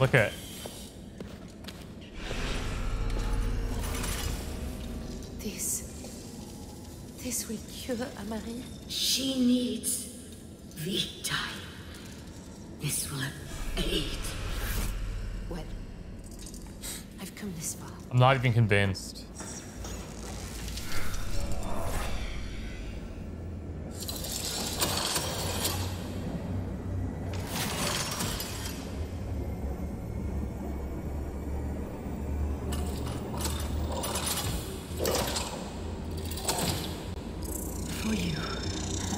Look at This. This will cure Amari. She needs Vitae. This will aid. Well, I've come this far. I'm not even convinced.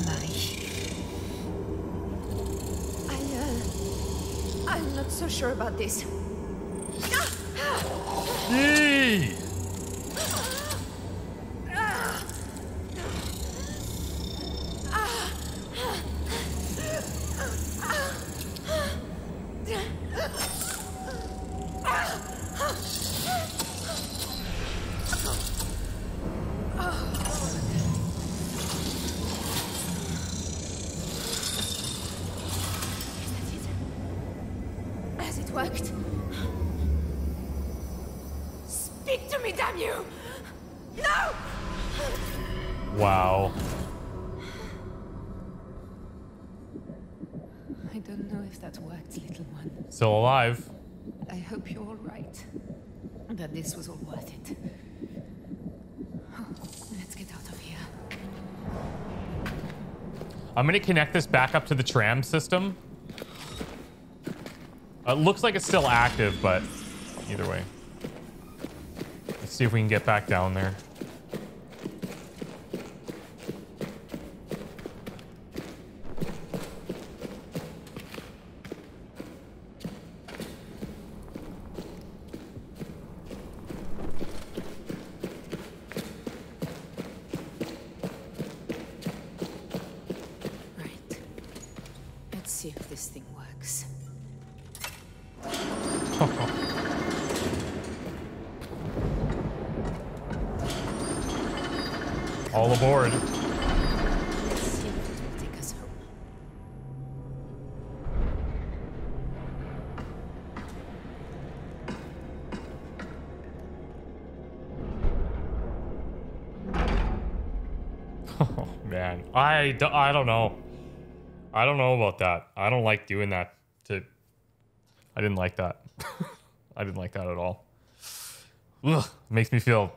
Amari. I, uh. I'm not so sure about this. Yee! Wow. I don't know if that worked, little one. Still alive. I hope you're all right. That this was all worth it. Oh, let's get out of here. I'm gonna connect this back up to the tram system. Uh, it looks like it's still active, but either way. Let's see if we can get back down there. Right. Let's see if this thing works. All aboard. Let's see if it will take us home. Oh, man. I, I don't know. I don't know about that. I don't like doing that to... I didn't like that. I didn't like that at all. Ugh, makes me feel...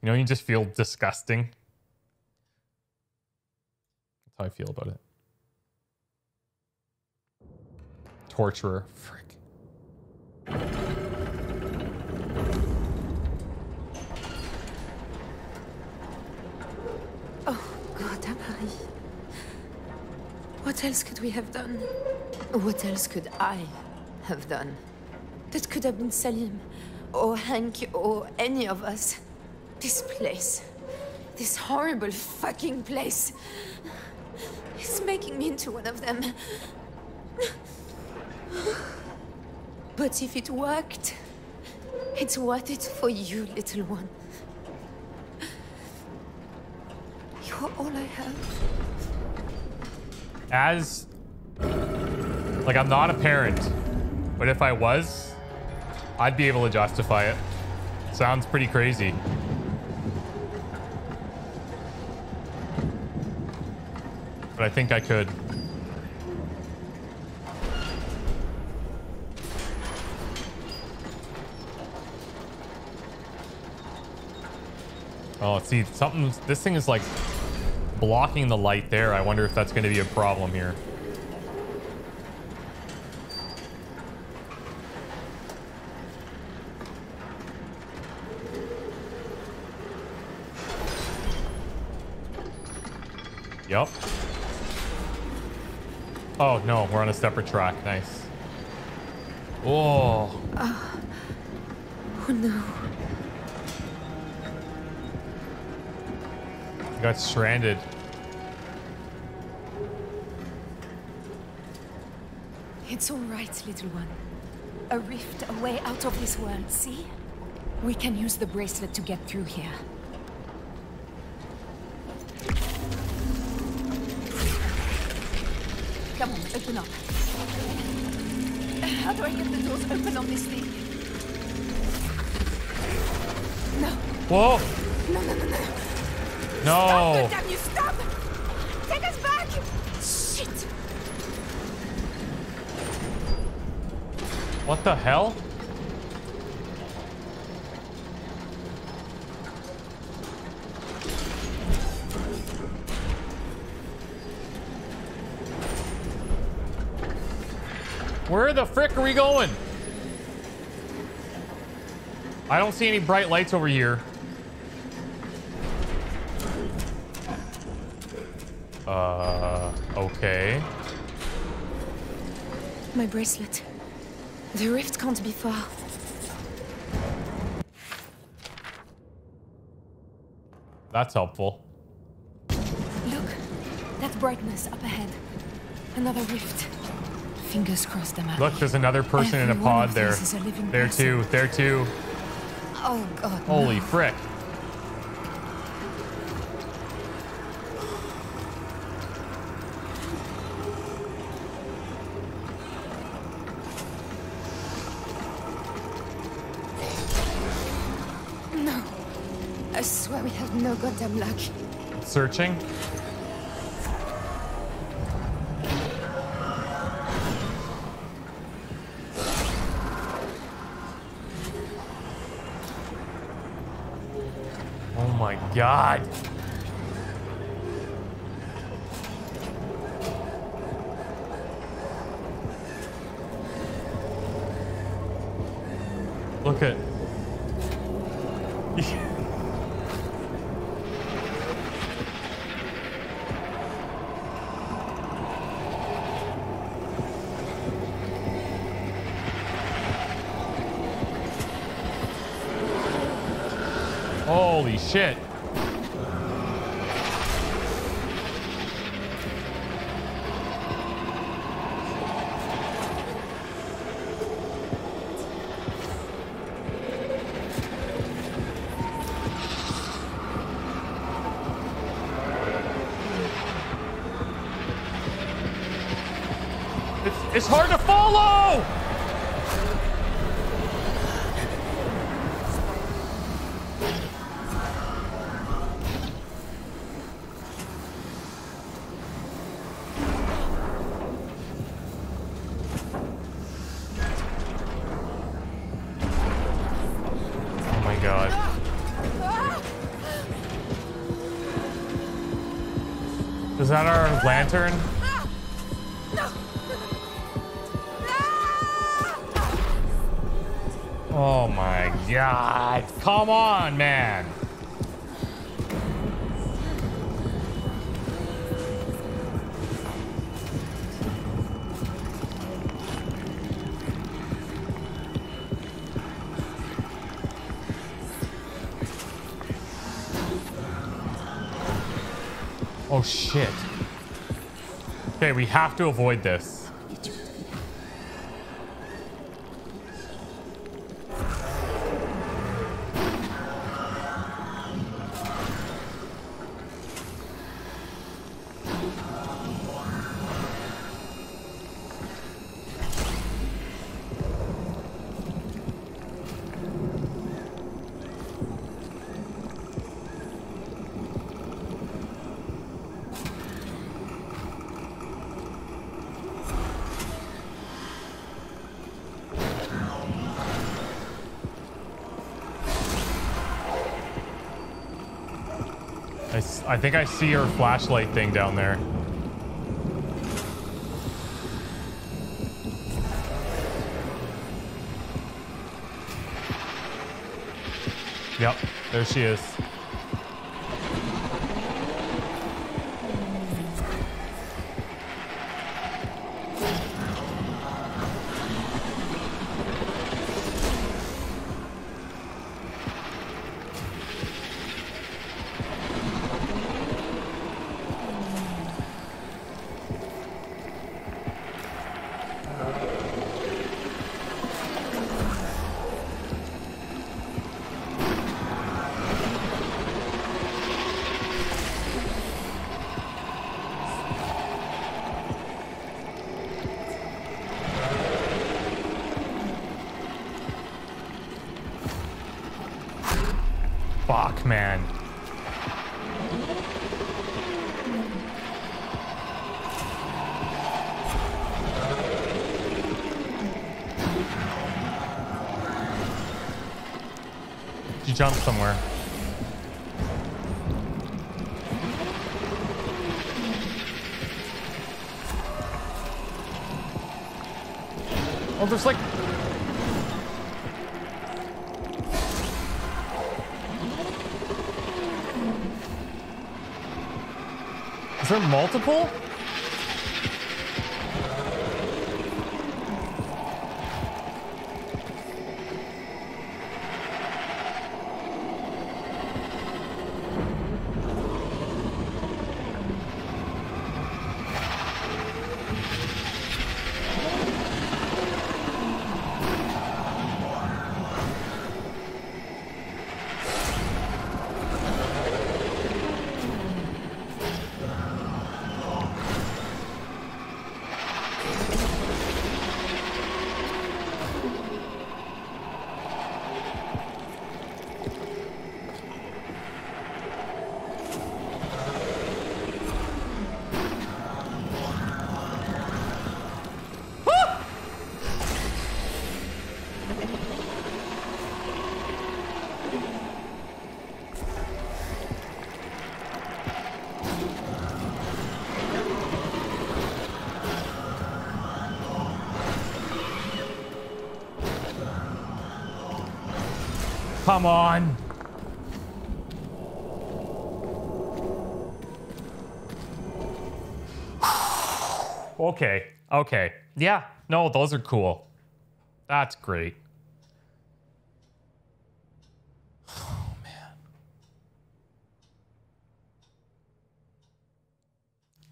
You know, you just feel disgusting. That's how I feel about it. Torturer. Frick. Oh, God, Amari. What else could we have done? What else could I have done? That could have been Salim, or Hank, or any of us. This place. This horrible fucking place. It's making me into one of them. But if it worked, it's worth it for you, little one. You're all I have. As like I'm not a parent, but if I was, I'd be able to justify it. Sounds pretty crazy. But I think I could. Oh, see, something. This thing is like blocking the light there. I wonder if that's going to be a problem here. Yup. Oh, no, we're on a separate track. Nice. Oh, Oh no. I got stranded. It's all right, little one. A rift, a way out of this world, see? We can use the bracelet to get through here. Come on, open up. How do I get the doors open on this thing? No, Whoa! no, no, no, no. No! Stop, damn you, stop! Take us back! Shit! What the hell? Where the frick are we going? I don't see any bright lights over here. Uh, okay. My bracelet. The rift can't be far. That's helpful. Look, that brightness up ahead. Another rift. Fingers crossed out. Look, there's another person in a pod there. There person. too, there too. Oh god. Holy no. frick. No. I swear we have no goddamn luck. Searching. Oh my god. Look at Holy shit. It's, hard to follow! Lantern? Oh my god. Come on, man. Oh shit. Okay, we have to avoid this. I, think I see her flashlight thing down there. Yep, there she is. Man. She jumped somewhere. Oh, there's like there multiple? Come on. okay. Okay. Yeah. No, those are cool. That's great. Oh, man.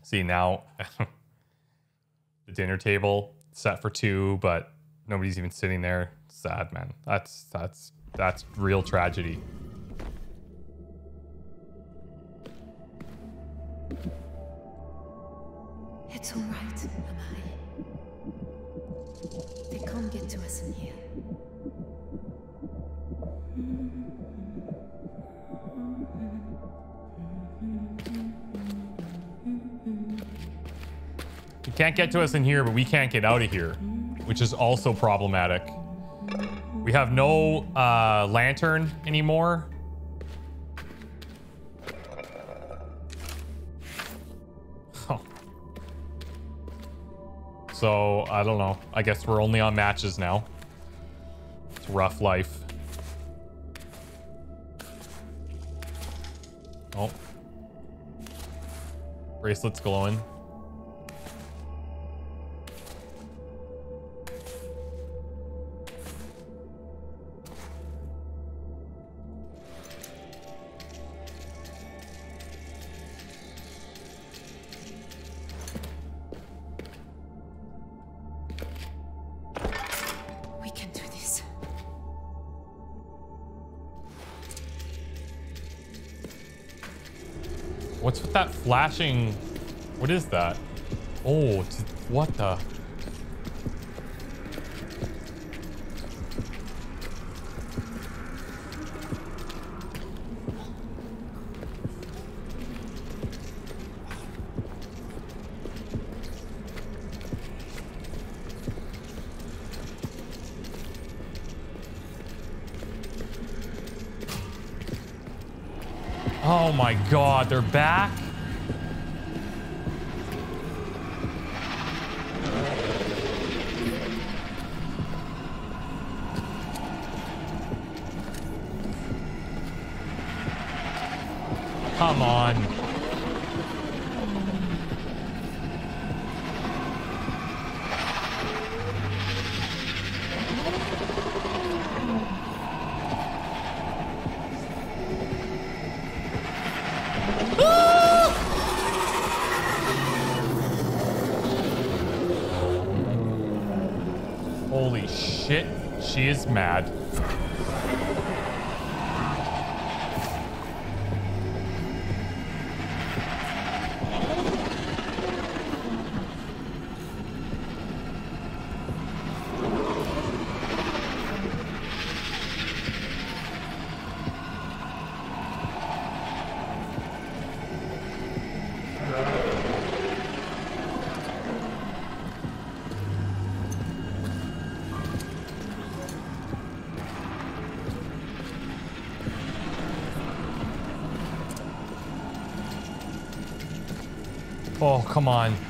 See, now the dinner table set for two, but nobody's even sitting there. Sad, man. That's that's that's real tragedy. It's all right, Amari. They can't get to us in here. You can't get to us in here, but we can't get out of here, which is also problematic. We have no uh, lantern anymore. So, I don't know. I guess we're only on matches now. It's rough life. Oh. Bracelet's glowing. Flashing? What is that? Oh, what the? Oh my god, they're back? Come on. Holy shit, she is mad. Oh, come on.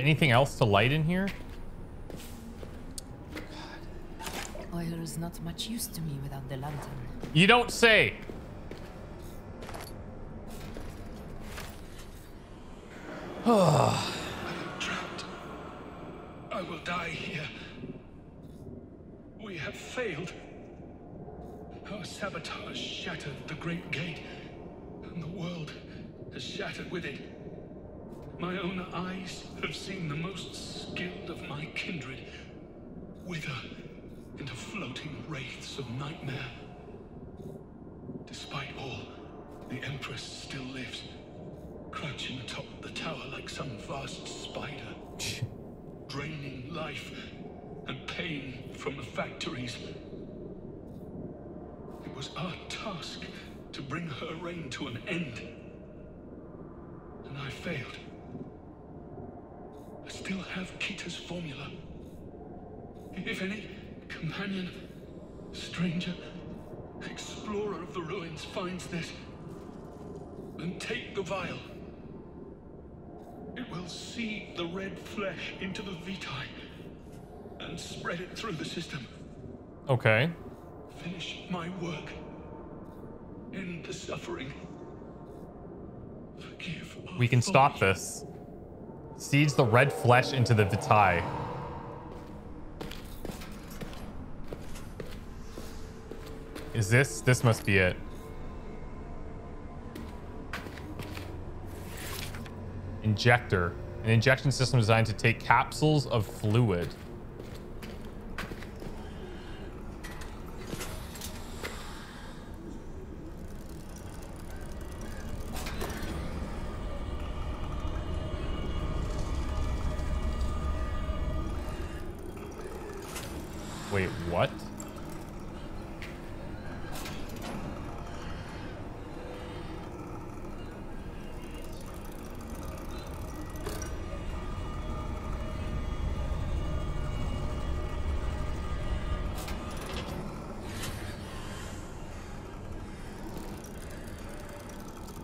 Anything else to light in here? Oil is not much use to me without the lantern. You don't say. I am trapped. I will die here. We have failed. Our sabotage shattered the Great Gate, and the world has shattered with it. My own eyes have seen the most skilled of my kindred wither into floating wraiths of nightmare. Despite all, the Empress still lives, crouching atop the tower like some vast spider, draining life and pain from the factories. It was our task to bring her reign to an end. And I failed. Still have Kita's formula. If any companion, stranger, explorer of the ruins finds this, then take the vial. It will seed the red flesh into the Vitae and spread it through the system. Okay. Finish my work. End the suffering. Forgive. We can stop this. Seeds the red flesh into the Vitae. Is this? This must be it. Injector. An injection system designed to take capsules of fluid. Wait, what?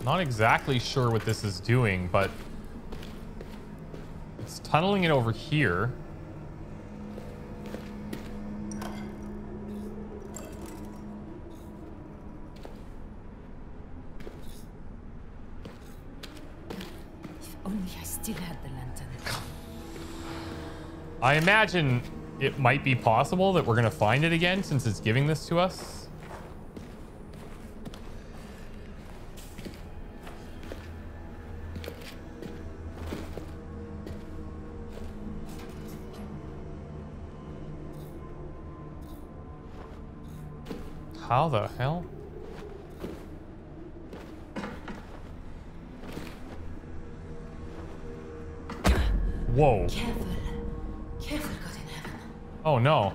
Not exactly sure what this is doing, but it's tunneling it over here. If only I still had the lantern. I imagine it might be possible that we're going to find it again since it's giving this to us. How the hell? Whoa. Careful. Careful, God in heaven. Oh no.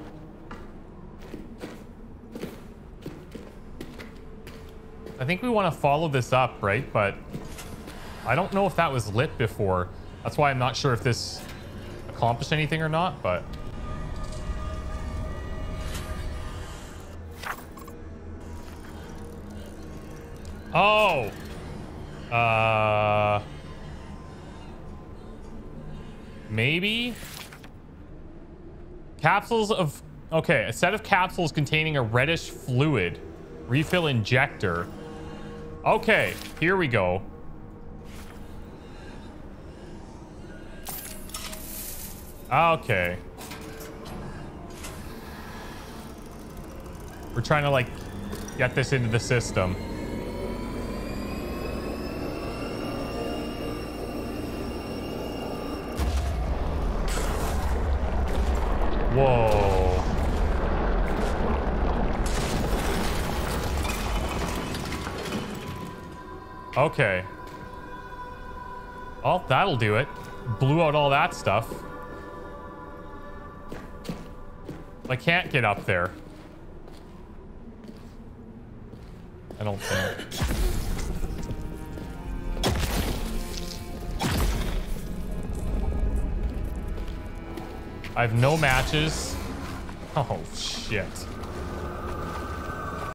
I think we want to follow this up, right? But I don't know if that was lit before. That's why I'm not sure if this accomplished anything or not, but... Oh! Uh... Maybe? Capsules of... Okay, a set of capsules containing a reddish fluid. Refill injector. Okay, here we go. Okay. We're trying to, like, get this into the system. Whoa. Okay. Oh, that'll do it. Blew out all that stuff. I can't get up there. I don't think. I have no matches. Oh, shit.